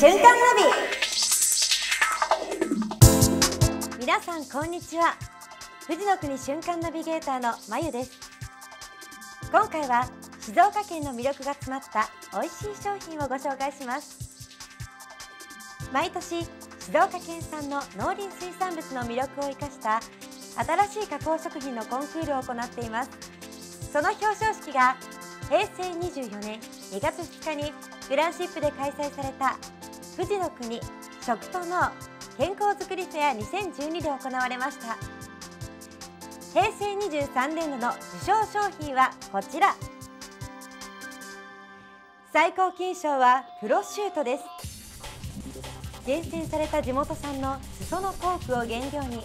瞬間ナビ。皆さんこんにちは。富士の国瞬間ナビゲーターのまゆです。今回は静岡県の魅力が詰まった美味しい商品をご紹介します。毎年静岡県産の農林水産物の魅力を生かした新しい加工食品のコンクールを行っています。その表彰式が平成24年2月2日にグランシップで開催された富士の国食と脳健康づくりフェア2012で行われました。平成23年度の受賞商品はこちら。最高金賞はプロシュートです。厳選された地元産の裾のポークを原料に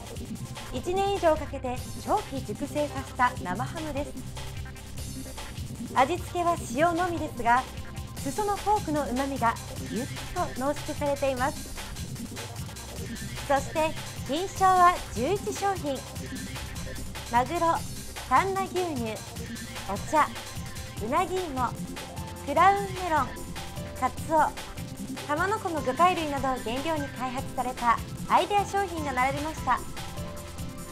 1年以上かけて長期熟成させた生ハムです。味付けは塩のみですが裾のフォークのうまみがぎゅっと濃縮されています。そして金賞は11商品。マグロサンナ牛乳お茶うなぎ芋クラウンメロンカツオ浜名湖の魚介類などを原料に開発されたアイデア商品が並びました。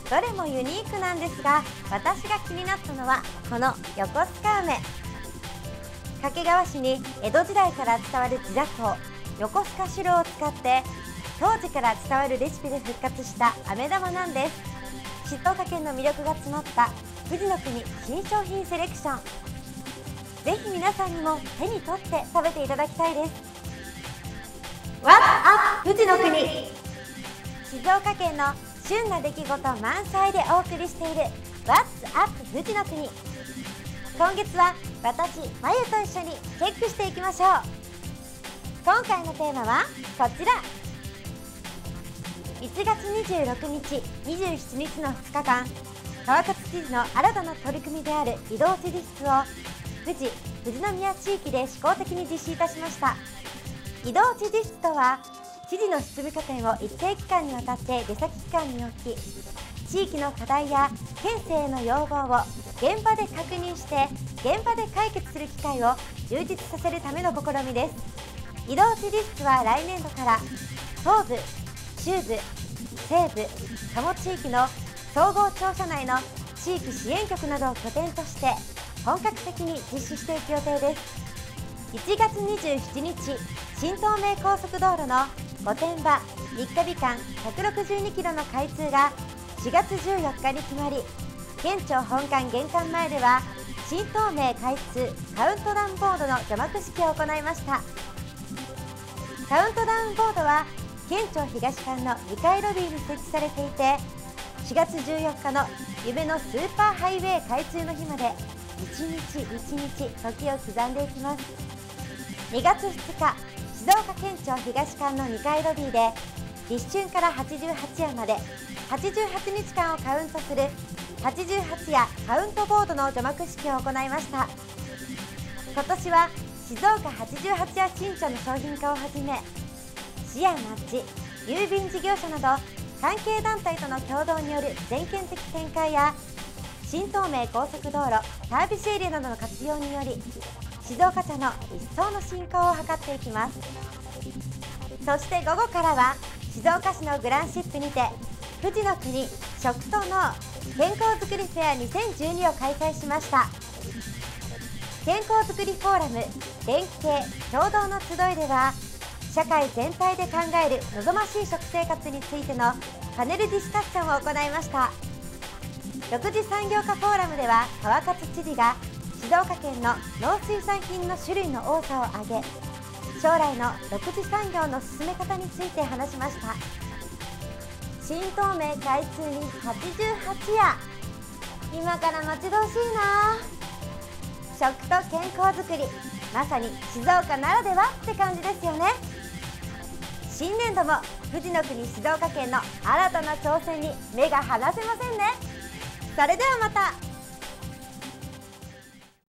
どれもユニークなんですが私が気になったのはこの横須賀梅掛川市に江戸時代から伝わる地砂糖横須賀白を使って当時から伝わるレシピで復活した飴玉なんです。静岡県の魅力が詰まった富士の国新商品セレクション。ぜひ皆さんにも手に取って食べていただきたいです。What's up 富士の国。静岡県の旬な出来事満載でお送りしている What's Up 富士の国。今月は私まゆと一緒にチェックしていきましょう。今回のテーマはこちら。1月26日27日の2日間川勝知事の新たな取り組みである移動知事室を富士富士宮地域で試行的に実施いたしました。移動知事室とは知事の執務拠点を一定期間にわたって出先機関に置き地域の課題や県政への要望を現場で確認して現場で解決する機会を充実させるための試みです。移動知事室は来年度から東部中部西部加茂地域の総合庁舎内の地域支援局などを拠点として本格的に実施していく予定です。1月27日新東名高速道路の御殿場3日日間162キロの開通が4月14日に決まり県庁本館玄関前では新東名開通カウントダウンボードの除幕式を行いました。カウントダウンボードは県庁東館の2階ロビーに設置されていて4月14日の夢のスーパーハイウェイ開通の日まで1日1日時を刻んでいきます。2月2日静岡県庁東館の2階ロビーで立春から88夜まで88日間をカウントする88夜カウントボードの除幕式を行いました。今年は静岡88夜新書の商品化をはじめ市や町郵便事業者など関係団体との共同による全県的展開や新東名高速道路サービスエリアなどの活用により静岡茶の一層の振興を図っていきます。そして午後からは静岡市のグランシップにて富士の国食と脳健康づくりフェア2012を開催しました。健康づくりフォーラム連携共同の集いでは社会全体で考える望ましい食生活についてのパネルディスカッションを行いました。6次産業化フォーラムでは川勝知事が静岡県の農水産品の種類の多さを挙げ将来の6次産業の進め方について話しました。新東名開通に88夜。今から待ち遠しいな。食と健康づくり。まさに静岡ならではって感じですよね。新年度も富士の国静岡県の新たな挑戦に目が離せませんね。それではまた。